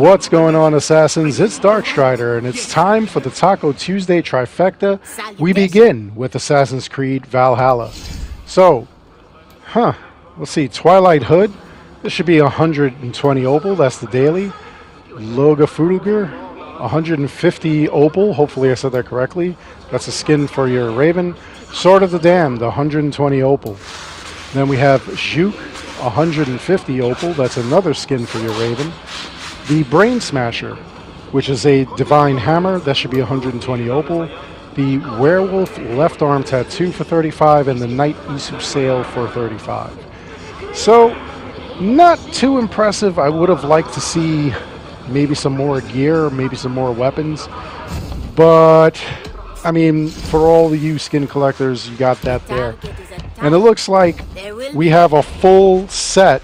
What's going on, Assassins? It's Darkstrider, and it's time for the Taco Tuesday trifecta. We begin with Assassin's Creed Valhalla. So, huh, let's see, Twilight Hood. This should be 120 opal, that's the daily. Loga Fuduger, 150 opal, hopefully I said that correctly. That's a skin for your Raven. Sword of the Damned, 120 opal. Then we have Juke, 150 opal, that's another skin for your Raven. The Brain Smasher, which is a Divine Hammer, that should be 120 opal. The Werewolf Left Arm Tattoo for 35, and the Knight Isu Sail for 35. So, not too impressive. I would have liked to see maybe some more gear, maybe some more weapons. But, I mean, for all the you skin collectors, you got that there. And it looks like we have a full set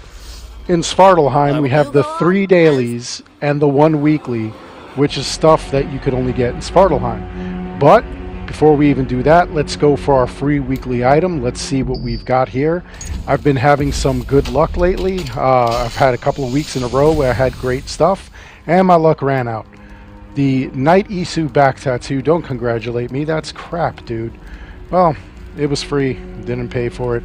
in Svartalheim, we have the three dailies and the one weekly, which is stuff that you could only get in Svartalheim. But before we even do that, let's go for our free weekly item. Let's see what we've got here. I've been having some good luck lately. Uh, I've had a couple of weeks in a row where I had great stuff, and my luck ran out. The Knight Isu back tattoo, don't congratulate me, that's crap, dude. Well, it was free, didn't pay for it.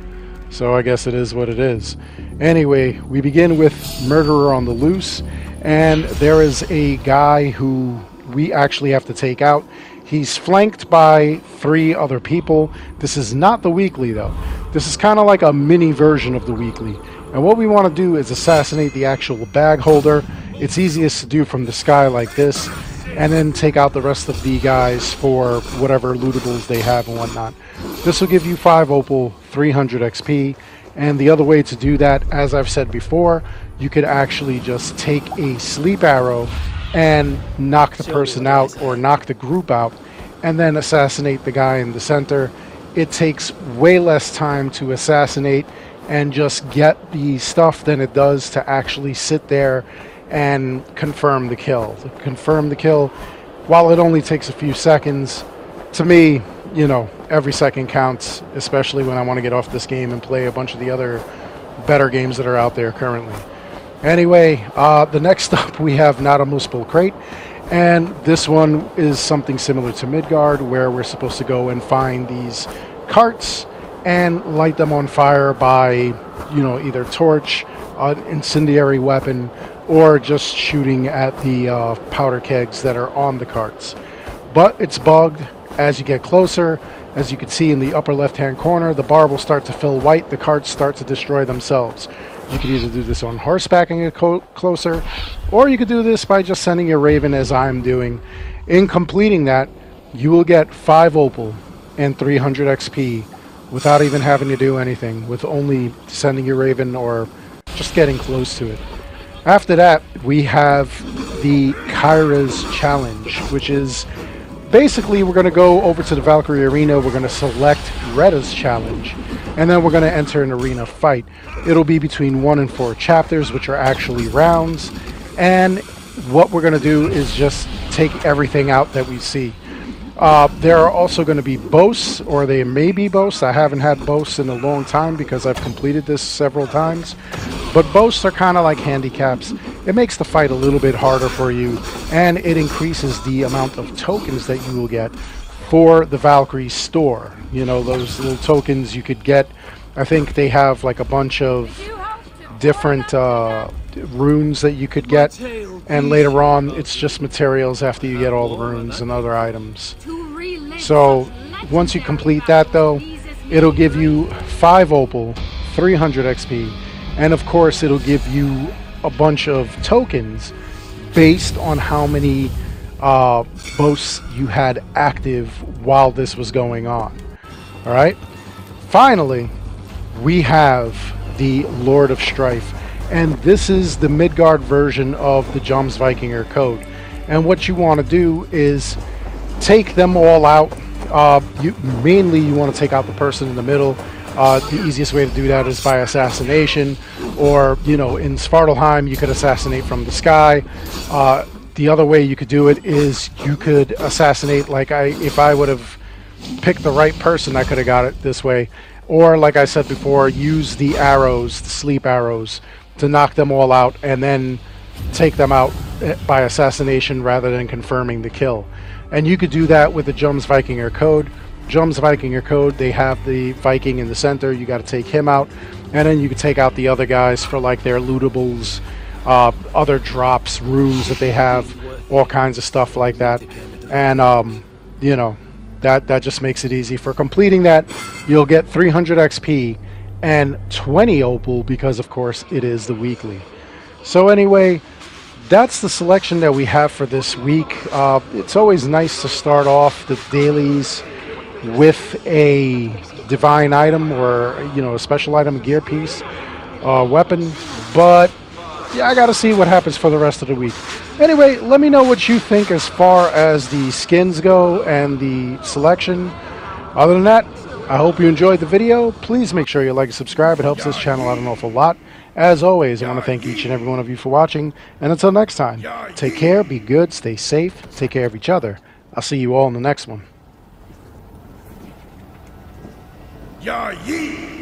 So I guess it is what it is. Anyway, we begin with Murderer on the Loose, and there is a guy who we actually have to take out. He's flanked by three other people. This is not the weekly, though. This is kind of like a mini version of the weekly. And what we want to do is assassinate the actual bag holder. It's easiest to do from the sky like this, and then take out the rest of the guys for whatever lootables they have and whatnot. This will give you 5 opal, 300 XP, and the other way to do that, as I've said before, you could actually just take a sleep arrow and knock the person out or knock the group out and then assassinate the guy in the center. It takes way less time to assassinate and just get the stuff than it does to actually sit there and confirm the kill. Confirm the kill, while it only takes a few seconds, to me, you know, every second counts, especially when I want to get off this game and play a bunch of the other better games that are out there currently. Anyway, uh, the next up we have Nada Muspel Crate, and this one is something similar to Midgard, where we're supposed to go and find these carts and light them on fire by, you know, either torch, an incendiary weapon, or just shooting at the uh, powder kegs that are on the carts. But it's bugged. As you get closer, as you can see in the upper left hand corner, the bar will start to fill white, the carts start to destroy themselves. You could either do this on horseback and get closer, or you could do this by just sending your raven as I'm doing. In completing that, you will get 5 opal and 300 XP without even having to do anything, with only sending your raven or just getting close to it. After that, we have the Kyra's Challenge, which is basically we're going to go over to the Valkyrie Arena, we're going to select Retta's Challenge, and then we're going to enter an arena fight. It'll be between one and four chapters, which are actually rounds, and what we're going to do is just take everything out that we see. Uh, there are also going to be boasts, or they may be boasts. I haven't had boasts in a long time because I've completed this several times. But boasts are kind of like handicaps. It makes the fight a little bit harder for you, and it increases the amount of tokens that you will get for the Valkyrie store. You know, those little tokens you could get. I think they have like a bunch of different uh, runes that you could get, and later on it's just materials after you get all the runes and other items. So once you complete that though, it'll give you 5 opal, 300 XP, and of course, it'll give you a bunch of tokens based on how many uh, boasts you had active while this was going on. All right. Finally, we have the Lord of Strife, and this is the Midgard version of the Jomsvikinger code. And what you want to do is take them all out. Uh, you, mainly, you want to take out the person in the middle uh, the easiest way to do that is by assassination, or you know, in Svartalheim you could assassinate from the sky. Uh, the other way you could do it is you could assassinate like I if I would have picked the right person I could have got it this way or like I said before use the arrows the sleep arrows to knock them all out and then take them out eh, by assassination rather than confirming the kill. And you could do that with the Jomsvikinger code. Jomsvikinger code, they have the Viking in the center. You got to take him out, and then you can take out the other guys for like their lootables, uh, other drops, runes that they have, all kinds of stuff like that. And um, you know, that that just makes it easy for completing that. You'll get 300 XP and 20 opal because, of course, it is the weekly. So anyway, that's the selection that we have for this week. Uh, it's always nice to start off the dailies with a divine item or you know a special item, a gear piece, uh, weapon. But yeah, I got to see what happens for the rest of the week. Anyway, let me know what you think as far as the skins go and the selection. Other than that, I hope you enjoyed the video. Please make sure you like and subscribe. It helps this channel out an awful lot. As always, I want to thank each and every one of you for watching. And until next time, take care, be good, stay safe, take care of each other. I'll see you all in the next one. Ya Yi!